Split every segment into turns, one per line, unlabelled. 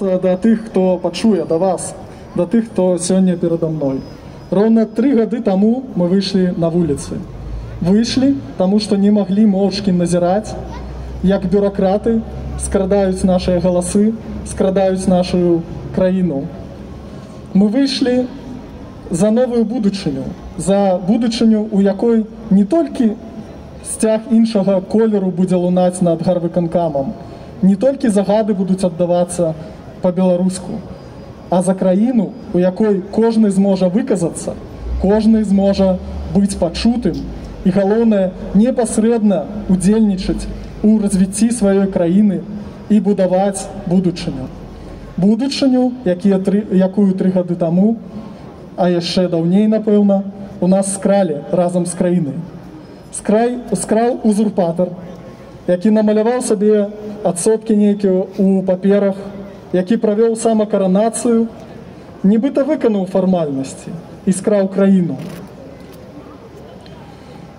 да тых хто пачуе да вас да тых хто сёння перада мной роўна тры гады таму мы выйшлі на вуліцы выйшлі таму што не маглі моўчкі назіраць як бюракраты скрадаюць нашыя галасы скрадаюць нашу краіну мы выйшлі за новую будучыню за будучыню у якой не толькі сцяг іншага колеру будзе лунаць над гарвыканкамам не толькі загады будуць аддавацца по-беларуску. А за краіну у якой кожны зможа выказацца кожны зможа быць пачутым. І галоўнае непасрэдна удзельнічаць у развіцці сваёй краіны і будаваць будучыню. Будучыню якія тры якую тры гады таму а яшчэ даўней напэўна у нас скралі разам з краінай. Скрай скраў узурпатар які намаляваў сабе адсоткі нейкія у паперах які правёў самакаранацыю нібыта выканаў фармальнасці і скраў краіну.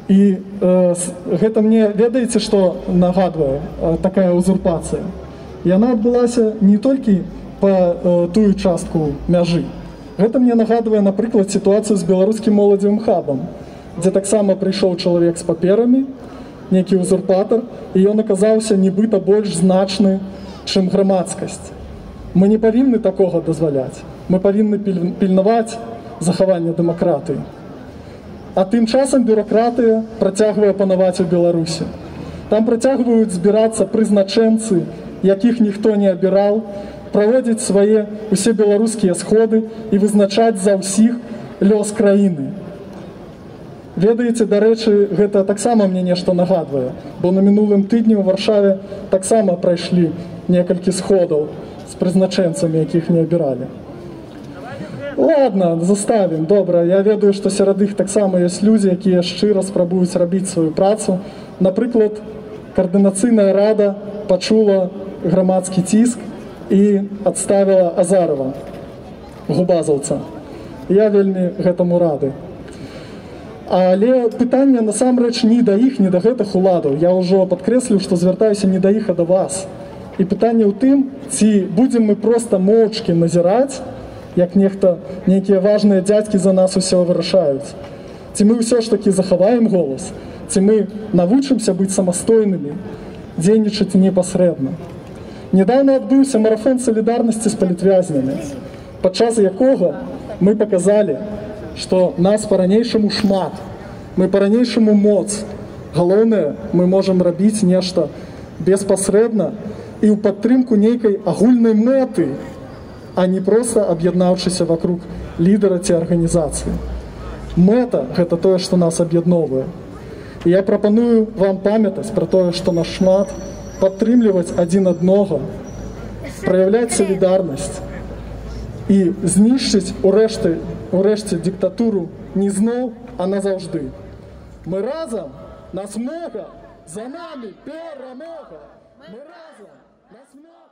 І э, гэта мне ведаеце што нагадвае э, такая узурпацыя. Яна адбылася не толькі по э, тую частку мяжы. Гэта мне нагадвае напрыклад сітуацыю з беларускім моладзевым хабам дзе таксама прыйшоў чалавек з паперамі нейкі узурпатар і ён аказаўся нібыта больш значны чым грамадскасць мы не павінны такога дазваляць мы павінны пільнаваць захаванне дэмакратыі а тым часам бюракратыя працягвае панаваць у беларусі там працягваюць збірацца прызначэнцы якіх ніхто не абіраў праводзіць свае усе беларускія сходы і вызначаць за ўсіх лёс краіны ведаеце дарэчы гэта таксама мне нешта нагадвае бо на мінулым тыдні ў варшаве таксама прайшлі некалькі сходаў прызначэнцамі якіх не абіралі. Ладно заставім. Добра я ведаю што сярад іх таксама ёсць людзі якія шчыра спрабуюць рабіць сваю працу. Напрыклад каардынацыйная рада пачула грамадскі ціск і адставіла азарова губазаўца. Я вельмі гэтаму рады. Але пытанне насамрэч не да іх не да гэтых уладаў. Я ўжо падкрэслю што звяртаюся не да іх а да вас і пытанне ў тым ці будзем мы просто моўчкі назіраць як нехта нейкія важныя дзядзькі за нас усё вырашаюць. Ці мы ўсё ж таки захаваем голас ці мы навучымся быць самастойнымі дзейнічаць непасрэдна. Недавно адбыўся марафон салідарнасці з палітвязнямі падчас якога мы показалі что нас по-ранейшаму шмат мы по-ранейшаму моц. Галоўнае мы можемм рабіць нешта беспасрэдна і ў падтрымку нейкай агульнай мэты, а не проста аб'яднаўшыся вокруг лідара ці арганізацыі. Мэта гэта тое, што нас аб'ядноўвае. І я прапаную вам памятаць пра тое, што наш шмат падтрымліваць адзін аднога, праяўляць салідарнасць і знішчыць урэшты урэшце дыктатуру не зноў, а назаўжды. Мы разам нас многа за нами перамога. Мы разам! Let's move.